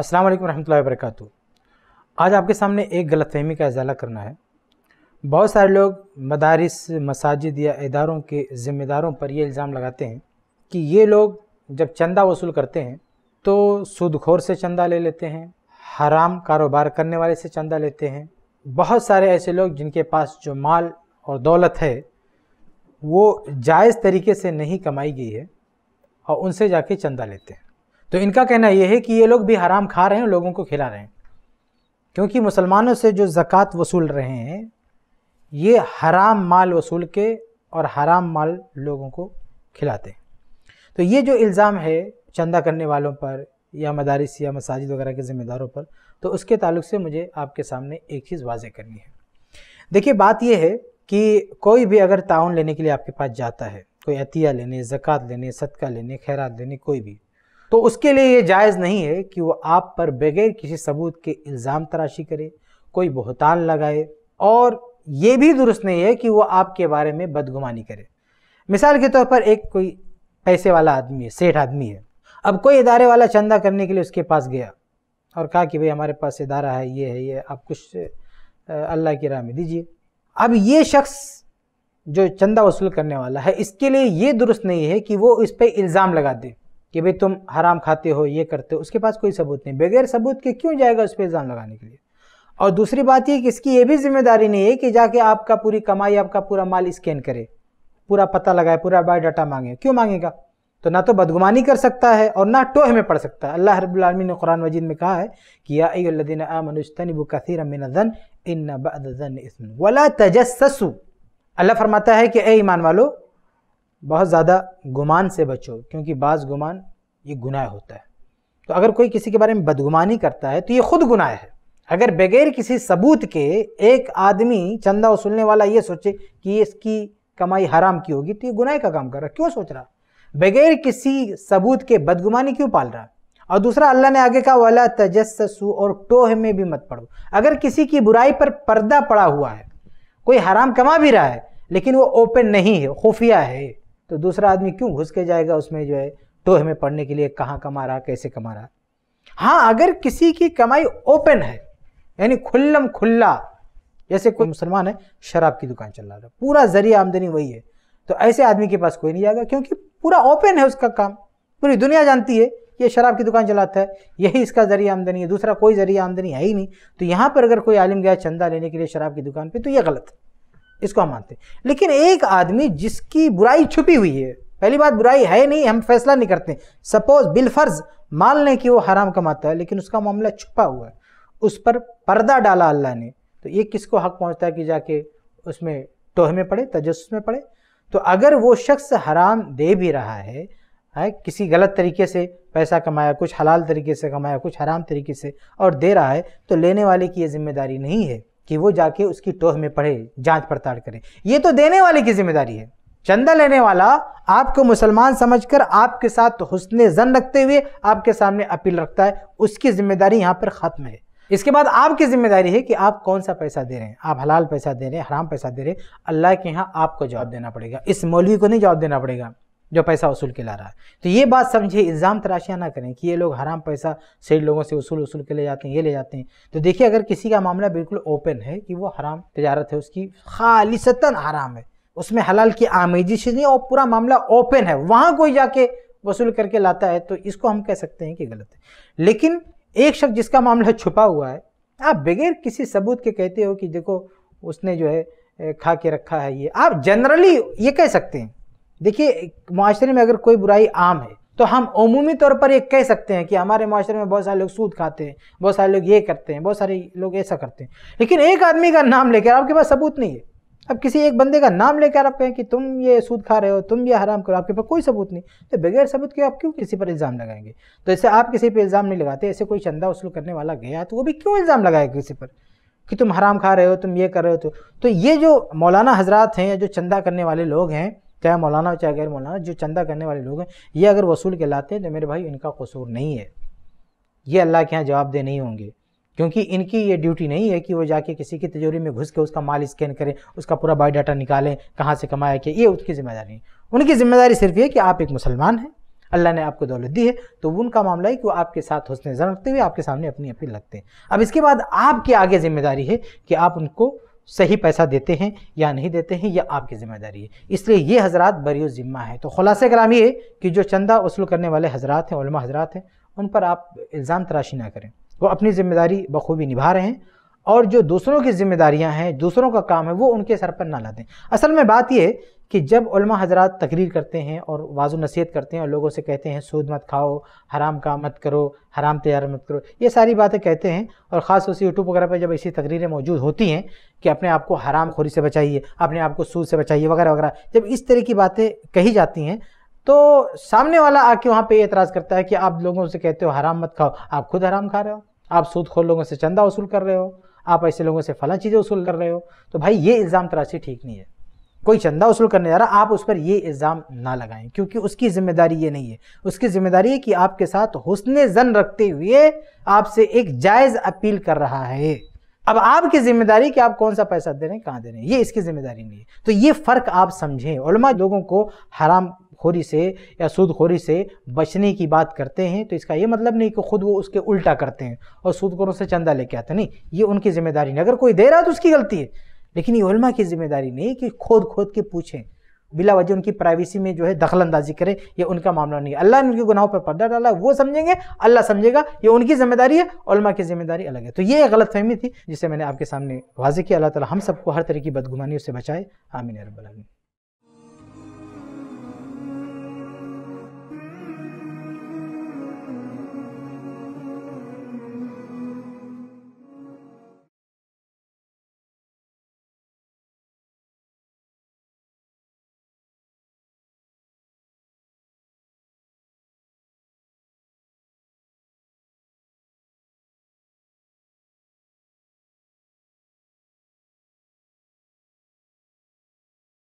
अस्सलाम वालेकुम रहमतुल्लाहि वबरकातुहू आज आपके सामने एक गलतफहमी का इजाला करना है। बहुत सारे लोग मदारिस, मसाजिद या इदारों के ज़िम्मेदारों पर ये इल्ज़ाम लगाते हैं कि ये लोग जब चंदा वसूल करते हैं तो सूदखोर से चंदा ले लेते हैं, हराम कारोबार करने वाले से चंदा लेते हैं। बहुत सारे ऐसे लोग जिनके पास जो माल और दौलत है, वो जायज़ तरीके से नहीं कमाई गई है और उनसे जाके चंदा लेते हैं। तो इनका कहना यह है कि ये लोग भी हराम खा रहे हैं लोगों को खिला रहे हैं। क्योंकि मुसलमानों से जो ज़क़़त वसूल रहे हैं, ये हराम माल वसूल के और हराम माल लोगों को खिलाते हैं। तो ये जो इल्ज़ाम है चंदा करने वालों पर या मदारिस या मसाजिद वगैरह के ज़िम्मेदारों पर तो उसके ताल्लुक से मुझे आपके सामने एक चीज़ वाजे करनी है। देखिए, बात यह है कि कोई भी अगर ताउन लेने के लिए आपके पास जाता है, कोई अतिया लेने, ज़क़़त लेने, सदका लेने, खैरात लेने, कोई भी तो उसके लिए ये जायज़ नहीं है कि वो आप पर बगैर किसी सबूत के इल्ज़ाम तराशी करे, कोई बहतान लगाए और ये भी दुरुस्त नहीं है कि वो आपके बारे में बदगुमानी करे। मिसाल के तौर पर एक कोई पैसे वाला आदमी है, सेठ आदमी है। अब कोई इदारे वाला चंदा करने के लिए उसके पास गया और कहा कि भाई हमारे पास इदारा है, ये है, ये आप कुछ अल्लाह की राह में दीजिए। अब ये शख्स जो चंदा वसूल करने वाला है, इसके लिए ये दुरुस्त नहीं है कि वो इस पर इल्ज़ाम लगा दे। कि भाई तुम हराम खाते हो, ये करते हो, उसके पास कोई सबूत नहीं। बगैर सबूत के क्यों जाएगा उस पर इल्ज़ाम लगाने के लिए? और दूसरी बात ये कि इसकी ये भी ज़िम्मेदारी नहीं है कि जाके आपका पूरी कमाई, आपका पूरा माल स्कैन करे, पूरा पता लगाए, पूरा बायोडाटा मांगे। क्यों मांगेगा? तो ना तो बदगुमानी कर सकता है और ना टोह में पड़ सकता है। अल्लाह रबालमी ने कुरान मजीद में कहा है कि यादीन आमनस्तनबु कसीर वला अल्लाह फरमाता है कि, ए ईमान वालो बहुत ज़्यादा गुमान से बचो, क्योंकि बाज़ गुमान ये गुनाह होता है। तो अगर कोई किसी के बारे में बदगुमानी करता है तो ये खुद गुनाह है। अगर बगैर किसी सबूत के एक आदमी चंदा वसूलने वाला ये सोचे कि इसकी कमाई हराम की होगी तो ये गुनाह का काम कर रहा क्यों सोच रहा? बगैर किसी सबूत के बदगुमानी क्यों पाल रहा? और दूसरा, अल्लाह ने आगे कहा, वाला तजस्सु और टोह में भी मत पड़ो। अगर किसी की बुराई पर पर्दा पड़ा हुआ है, कोई हराम कमा भी रहा है, लेकिन वो ओपन नहीं है, खुफिया है। तो दूसरा आदमी क्यों घुस के जाएगा उसमें जो है टोह में पढ़ने के लिए, कहाँ कमा रहा, कैसे कमा रहा? हाँ अगर किसी की कमाई ओपन है, यानी खुल्लम खुल्ला, जैसे कोई मुसलमान है, शराब की दुकान चल रहा है, पूरा ज़रिया आमदनी वही है तो ऐसे आदमी के पास कोई नहीं जाएगा, क्योंकि पूरा ओपन है उसका काम, पूरी दुनिया जानती है, ये शराब की दुकान चलाता है, यही इसका ज़रिया आमदनी है, दूसरा कोई ज़रिया आमदनी है ही नहीं तो यहाँ पर अगर कोई आलिम गया चंदा लेने के लिए शराब की दुकान पे तो ये गलत है। इसको हम मानते हैं। लेकिन एक आदमी जिसकी बुराई छुपी हुई है, पहली बात बुराई है नहीं, हम फैसला नहीं करते। सपोज़ बिलफर्ज मान लें कि वो हराम कमाता है, लेकिन उसका मामला छुपा हुआ है। उस पर पर्दा डाला अल्लाह ने तो ये किसको हक पहुँचता है कि जाके उसमें टोह में पड़े तजस में पड़े? तो अगर वो शख्स हराम दे भी रहा है है, किसी गलत तरीके से पैसा कमाया, कुछ हलाल तरीके से कमाया, कुछ हराम तरीके से और दे रहा है तो लेने वाले की ये ज़िम्मेदारी नहीं है। कि वो जाके उसकी टोह में पढ़े जाँच पड़ताल करे। ये तो देने वाले की ज़िम्मेदारी है। चंदा लेने वाला आपको मुसलमान समझकर आपके साथ हुस्न जन रखते हुए आपके सामने अपील रखता है, उसकी ज़िम्मेदारी यहाँ पर ख़त्म है। इसके बाद आपकी ज़िम्मेदारी है कि आप कौन सा पैसा दे रहे हैं? आप हलाल पैसा दे रहे हैं, हराम पैसा दे रहे हैं, अल्लाह के यहाँ आपको जवाब देना पड़ेगा। इस मौलवी को नहीं जवाब देना पड़ेगा। जो पैसा वसूल के ला रहा है। तो ये बात समझिए, इल्ज़ाम तराशियाँ ना करें कि ये लोग हराम पैसा सही लोगों से वसूल वसूल के ले जाते हैं, ये ले जाते हैं। तो देखिए, अगर किसी का मामला बिल्कुल ओपन है कि वो हराम तजारत है, उसकी खालिसतन हराम है, उसमें हलाल की आमेजिश नहीं, और पूरा मामला ओपन है, वहाँ कोई जाके वसूल करके लाता है तो इसको हम कह सकते हैं कि गलत है। लेकिन एक शख्स जिसका मामला छुपा हुआ है, आप बगैर किसी सबूत के कहते हो कि देखो, उसने जो है खा के रखा है ये। आप जनरली ये कह सकते हैं। देखिए माशरे में अगर कोई बुराई आम है तो हम अमूमी तौर पर ये कह सकते हैं कि हमारे माशरे में बहुत सारे लोग सूद खाते हैं बहुत सारे लोग ये करते हैं बहुत सारे लोग ऐसा करते हैं। लेकिन एक आदमी का नाम लेकर आपके पास सबूत नहीं है। अब किसी एक बंदे का नाम लेकर आप कहें कि तुम ये सूद खा रहे हो तुम ये हराम करो आपके पास कोई सबूत नहीं। तो बगैर सबूत के आप क्यों किसी पर इल्ज़ाम लगाएँगे? तो ऐसे आप किसी पर इल्ज़ाम नहीं लगाते ऐसे कोई चंदा वसूल करने वाला गया तो वो भी क्यों इल्ज़ाम लगाएगा किसी पर? कि तुम हराम खा रहे हो तुम ये कर रहे हो तो, तो ये जो मौलाना हजरात हैं या जो चंदा करने वाले लोग हैं चाहे मौलाना चाहे गैर मौलाना, जो चंदा करने वाले लोग हैं, ये अगर वसूल के लाते हैं तो मेरे भाई इनका कसूर नहीं है। ये अल्लाह के यहाँ जवाब दे नहीं होंगे, क्योंकि इनकी ये ड्यूटी नहीं है कि वो जाके किसी की तिजोरी में घुस के उसका माल स्कैन करें, उसका पूरा बायोडाटा निकालें, कहाँ से कमाया कि ये उसकी ज़िम्मेदारी है। उनकी ज़िम्मेदारी सिर्फ़ ये कि आप एक मुसलमान हैं, अल्लाह ने आपको दौलत दी है तो उनका मामला है कि वो आपके साथ हुसन जन रखते हुए आपके सामने अपनी अपील लगते हैं अब इसके बाद आपके आगे ज़िम्मेदारी है कि आप उनको सही पैसा देते हैं या नहीं देते हैं यह आपकी ज़िम्मेदारी है। इसलिए ये हजरात बरी ज़िम्मा है। तो खुलासे कराम ये कि जो चंदा वसूल करने वाले हजरात हैं हजरात हैं, उन पर आप इल्ज़ाम तराशी ना करें। वो अपनी ज़िम्मेदारी बखूबी निभा रहे हैं। और जो दूसरों की जिम्मेदारियाँ हैं, दूसरों का काम है, वो उनके सर पर ना ला दें असल में बात ये कि जब उलमा हजरात तकरीर करते हैं और वाजु नसीहत करते हैं और लोगों से कहते हैं, सूद मत खाओ, हराम काम मत करो, हराम तैयार मत करो, ये सारी बातें कहते हैं और ख़ास तौर से यूट्यूब वगैरह पर जब ऐसी तकरीरें मौजूद होती हैं कि अपने आप को हराम खोरी से बचाइए, अपने आप को सूद से बचाइए, वगैरह वगैरह, जब इस तरह की बातें कही जाती हैं तो सामने वाला आके वहाँ पे एतराज़ करता है कि आप लोगों से कहते हो, हराम मत खाओ। आप खुद हराम खा रहे हो, आप सूद खोर लोगों से चंदा वसूल कर रहे हो आप ऐसे लोगों से फला चीज़ें वसूल कर रहे हो तो भाई ये इल्ज़ाम तराशी ठीक नहीं है। कोई चंदा वसूल करने जा रहा, आप उस पर ये इल्ज़ाम ना लगाएँ, क्योंकि उसकी ज़िम्मेदारी ये नहीं है। उसकी ज़िम्मेदारी है कि आपके साथ हुसन जन रखते हुए आपसे एक जायज़ अपील कर रहा है। अब आपकी ज़िम्मेदारी कि आप कौन सा पैसा दे रहे हैं, कहाँ दे रहे हैं, ये इसकी ज़िम्मेदारी नहीं है। तो ये फ़र्क आप समझें। लोगों को हराम खोरी से या सूद खोरी से बचने की बात करते हैं तो इसका ये मतलब नहीं कि खुद वो उसके उल्टा करते हैं और सूद खोरों से चंदा लेके आते नहीं, ये उनकी ज़िम्मेदारी नहीं। अगर कोई दे रहा है तो उसकी गलती है। लेकिन ये उलमा की ज़िम्मेदारी नहीं कि खोद खोद के पूछें। बिला वजह उनकी प्राइवेसी में जो है दखल अंदाजी करें, ये उनका मामला नहीं है। अल्लाह ने उनके गुनाहों पर पर्दा डाला, वो समझेंगे, अल्लाह समझेगा, ये उनकी ज़िम्मेदारी है, उलमा की ज़िम्मेदारी अलग है। तो ये गलत फहमी थी, जिसे मैंने आपके सामने वाजे किया। अल्लाह ताला हम सबको हर तरह की बदगुमानियों से बचाए। आमीन रबालमीन